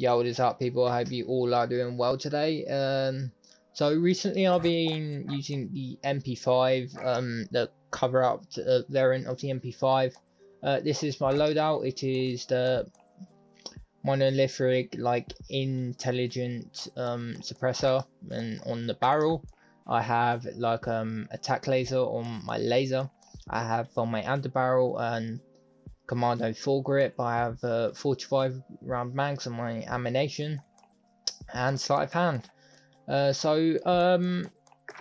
Yo, what is up, people? I hope you all are doing well today. Um, so recently I've been using the MP5, um, the cover up uh, variant of the MP5. Uh, this is my loadout. It is the monolithic, like intelligent um, suppressor, and on the barrel I have like um attack laser on my laser. I have on my underbarrel and Commando Foregrip. I have uh, 45 round mags on my ammunition and sleight of hand. Uh, so um,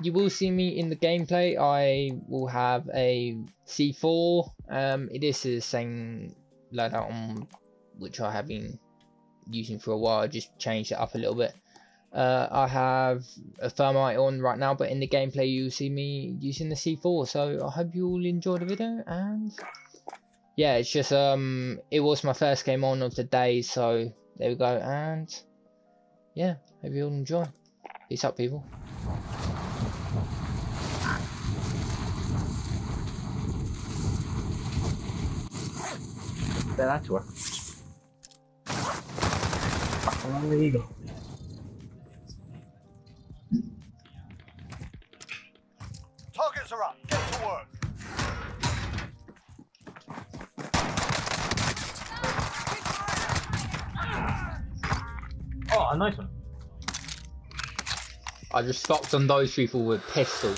you will see me in the gameplay. I will have a C4. Um, it is the same loadout on which I have been using for a while. I just changed it up a little bit. Uh, I have a thermite on right now, but in the gameplay you'll see me using the C4. So I hope you all enjoy the video and yeah, it's just um, it was my first game on of the day, so there we go. And yeah, hope you all enjoy. Peace out, people. Yeah, that's work. Along the eagle. Targets are up. Get to work. Oh, a nice one. I just stopped on those people with pistol.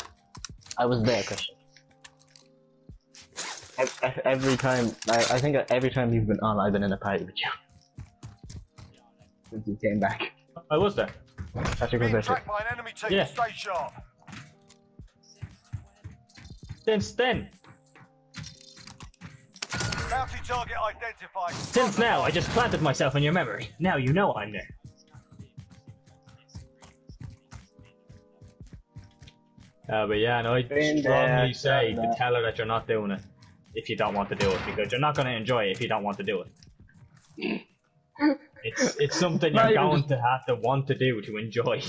I was there, Christian. Ev- ev- Every time, I, I think every time you've been on, I've been in a party with you. Since you came back. I was there. That's your Being position. tracked by an enemy team. Yeah. Stay sharp. Since then, Bounty target identified. since now, I just planted myself in your memory. Now you know I'm there. Uh, but yeah, no, I strongly there, say to tell her that you're not doing it if you don't want to do it because you're not going to enjoy it if you don't want to do it. it's it's something you're going just- to have to want to do to enjoy.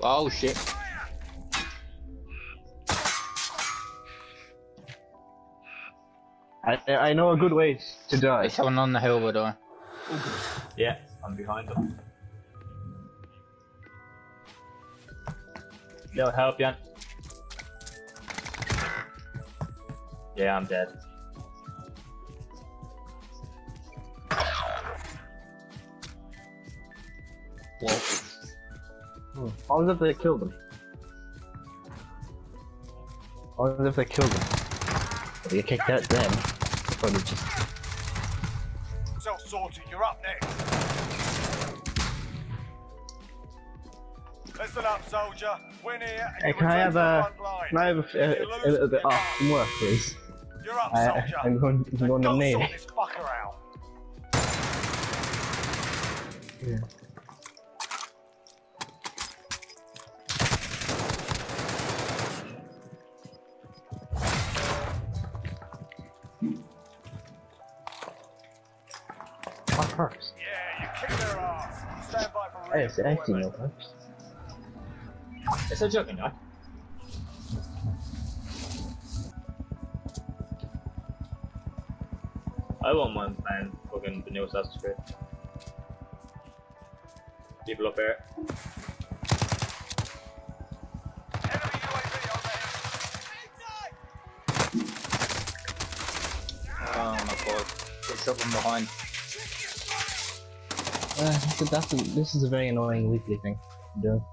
Oh shit. I, I know a good way to die. There's someone on the hill, by the way. Yeah, I'm behind them. Yo, help, Jan. Yeah, I'm dead. Whoa. Hmm. What was if they killed them? What was if they killed them? If you kicked out them, probably just Self sorted. You're up next. Listen up, soldier. Win here. And Hey, can I have to a can I have a, If a, a little bit off from work, please? You're up, I, soldier. I'm going, I'm going to Go sort this fucker out. Yeah. Perks? Yeah, you kick their ass. Stand by for Hey, I see no reinforcement. perks. It's a joking, right? I won't mind playing fucking the new Assassin's Creed. People up here. Enemy UAV overhead. Oh my god. Get shot from behind. Uh, that's a, this is a very annoying weekly thing to do.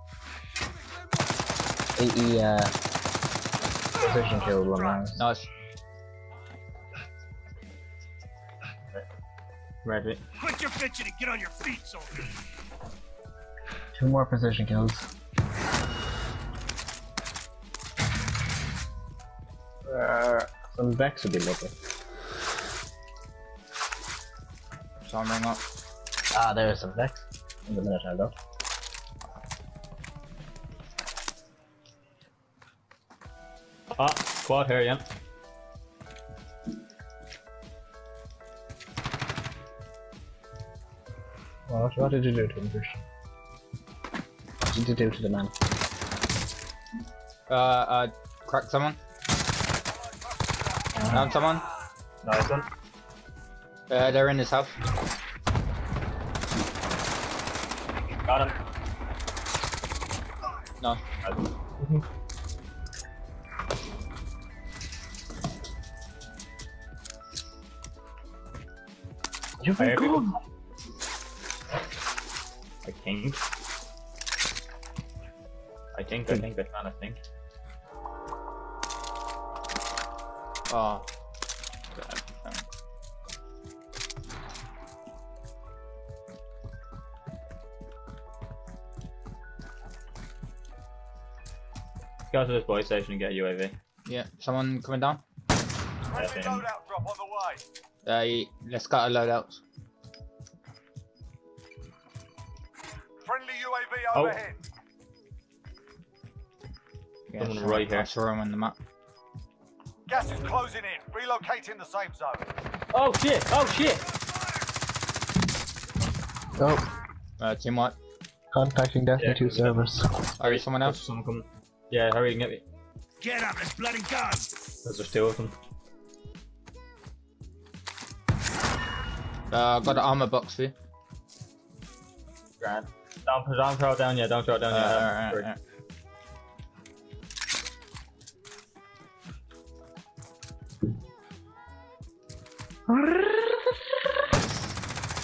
AE, uh, position kill one round. Nice. Ready. Quit your bitching and get on your feet, soldier. Two more position kills. Uh, some Vex would be lovely. Timing up. Ah, there is some Vex. In the minute I go. Ah, squad here, yeah. What, what did you do to him, Christian? What did you do to the man? Uh, uh, crack someone. Down someone. Nice one. Uh, they're in this house. Got him. No. Nice one. You're Fire very people. good. I think. I think, I think, I kind of think. Oh. Go to this boy station and get a UAV. Yeah, someone coming down. Friendly That's him. loadout drop on the way. Uh, let's cut a loadouts. Friendly UAV Oh. overhead. Yeah, Someone right here. I saw him on the map. Gas is closing in. Relocating the safe zone. Oh shit! Oh shit! Oh, Uh, team white. contacting Destiny Yeah, 2 good. servers. Oh, there's someone else? Someone coming. Yeah, hurry and get me. Get up, let's bloody go. Because there's two of them. Uh, got an armor box for you. Grand. Don't, don't throw it down yet, don't throw it down Uh, yet. alright, Hurry. alright.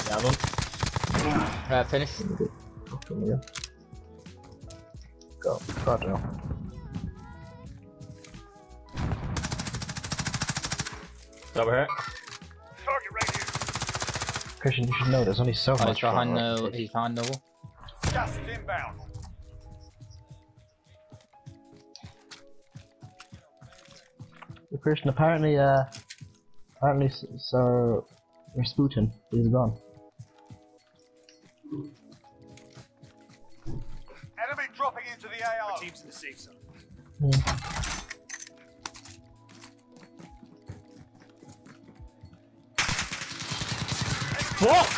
Yeah, one. Uh, finish. Okay, yeah. Go. God no. It's over here. Target radio. Christian, you should know there's only so Oh, he's much behind fun. the, he's behind the wall. Gas is inbound. Christian, apparently, uh, apparently, s- so Rasputin is gone. Enemy dropping into the AO. Teams in the safe zone. Yeah. Fuck!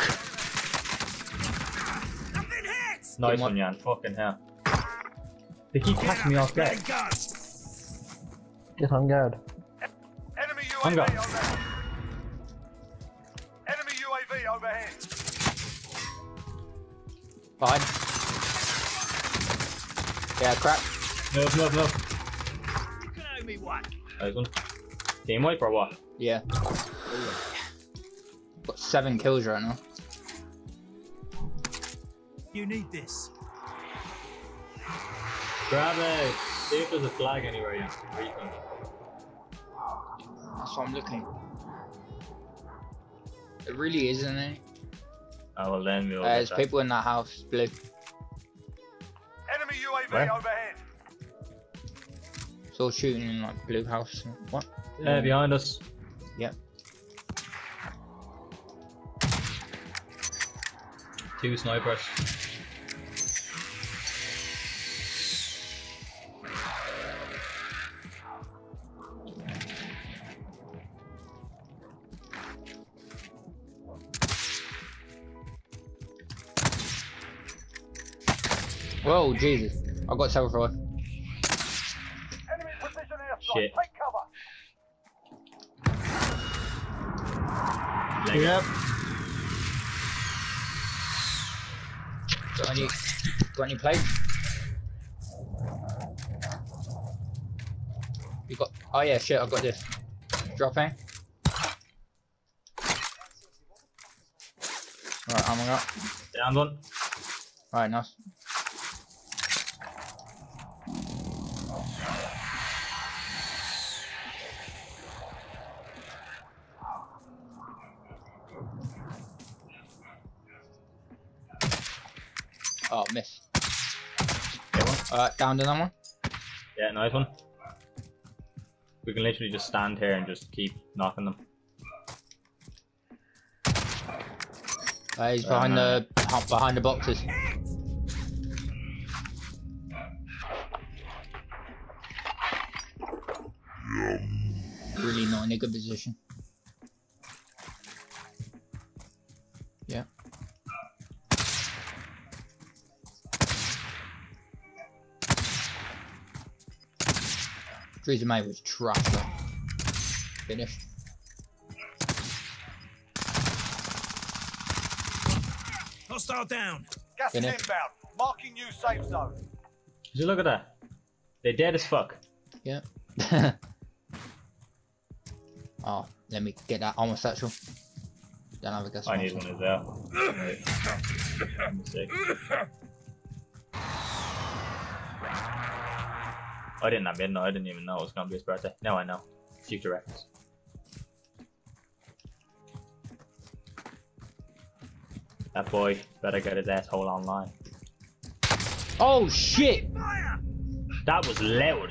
Nothing! Nice one, on. Jan. Fucking hell. They keep catching me off guard. Get on guard. Enemy I'm UAV overhead. Enemy UAV overhead. Behind. Yeah, crap. Move, move, move. You can owe me one. Nice one. Team wipe or what? Yeah. Got seven kills right now. You need this. Grab it. See if there's a flag anywhere, Jan. Where you think? That's what I'm looking. It really isn't it? Oh, well then we'll Uh, get there's that. people in that house, blue. Enemy UAV Where? overhead. It's all shooting in like blue house. What? Yeah, behind us. Yep. Two snipers. Whoa, Jesus. I got several for Enemy. Shit. Take cover. Leg it. Yep. Got any, got any plates? You got, oh yeah, shit, I've got this. Dropping. Right, I'm up. Down one. Alright, nice. Oh, miss. Alright, down to that one. Yeah, nice one. We can literally just stand here and just keep knocking them. Uh, he's Uh, behind the behind the boxes. Really not in a good position. Yeah. Theresa May was trash. though. Finished. Hostile down. Gas is inbound. Marking new safe zone. Just look at that. They're dead as fuck. Yeah. oh, let me get that homosexual. Don't have a gas I need one as well. Mistake. I didn't midnight. I didn't even know it was gonna be his birthday. Now I know. Future reference. That boy better get his asshole online. Oh shit! Fire! That was loud.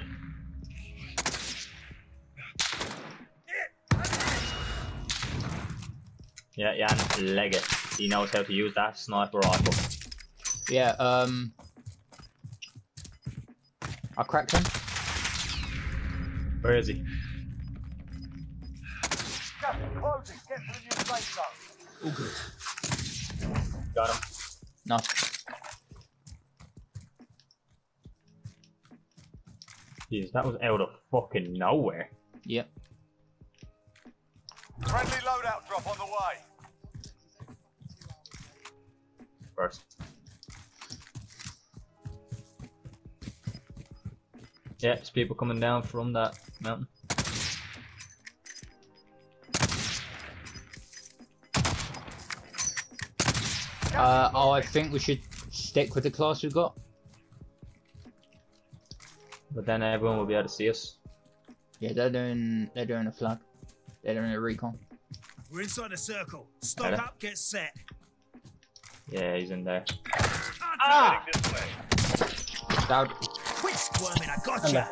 Yeah, yeah, leg it. He knows how to use that sniper rifle. Yeah, um. I cracked him. Where is he? Gas is closing. Get to the new safe zone. All good. Got him. Nice. Jeez, that was out of fucking nowhere. Yep. Friendly loadout drop on the way. First. Yeah, there's people coming down from that mountain. Uh, oh, I think we should stick with the class we've got. But then everyone will be able to see us. Yeah, they're doing they're doing a flag. They're doing a recon. We're inside the circle. Stock Hello. up, get set. Yeah, he's in there. Ah! Heading this way. Dowd. Quit squirming, I got gotcha!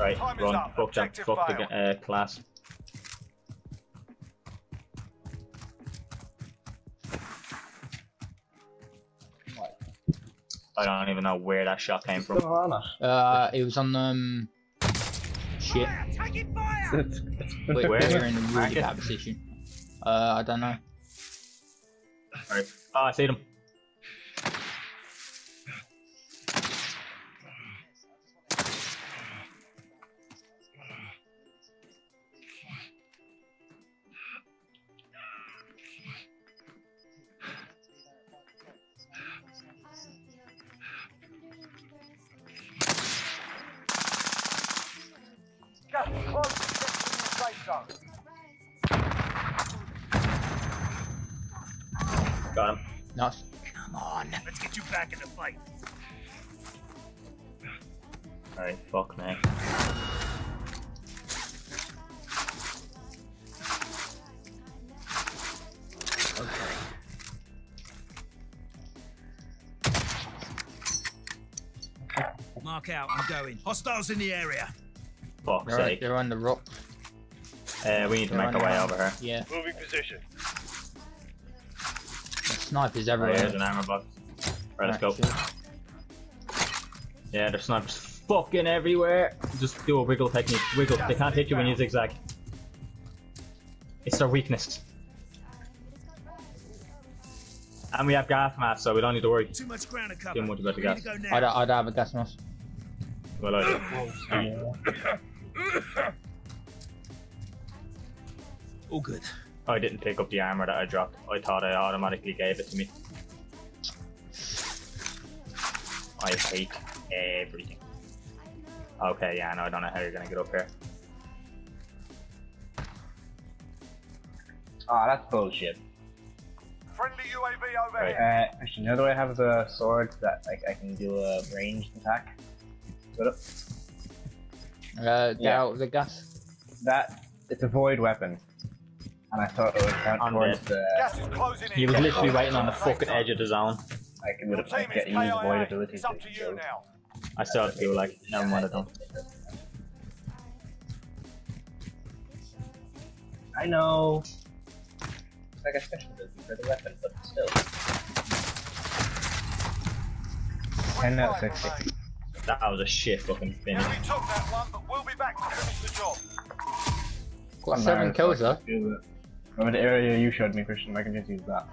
Right, Time is run. up. Fuck that. Fuck the uh, class. I don't even know where that shot came from. It. Uh, it was on um. Shit. Fire! Taking fire! It's, it's been Wait, Where? we're in a really bad position. Uh, I don't know. Alright. Oh, I see them. Got him. Nice. Come on, let's get you back in the fight. Alright, fuck me. Okay. Mark out, I'm going. Hostiles in the area. Fuck's They're, sake. they're on the rock. Uh, we need to They're make our way over here. Yeah, Moving position. Snipers Oh, everywhere. here's an armor box. Right, let's go. Yeah, there's snipers fucking everywhere. Just do a wiggle technique. Wiggle. They can't hit you when you zigzag. It's their weakness. And we have gas masks, so we don't need to worry Too much ground to cover. too much about the gas. I don't, I don't have a gas mask. Well, I do. All good. I didn't pick up the armor that I dropped. I thought I automatically gave it to me. I hate everything. Okay, yeah, no, I don't know how you're gonna get up here. Oh, that's bullshit. Friendly UAV overhead. Uh, actually, you know the way I have the sword that like I can do a ranged attack? Put up. Uh, get Yeah. out of the gas. That it's a void weapon, and I thought it would count I'm towards dead. the Gas is closing in. He was literally waiting on the fucking edge of the zone. like it would have team like, is get used void KIA. ability. It's up to to you now. I still feel like, never mind, I don't. I know. It's like a special ability for the weapon, but still. 10 out of 60. That was a shit fucking finish. Enemy took that one, but we'll be back to finish the job. Got seven kills so though. Remember the area you showed me, Christian? I can just use that.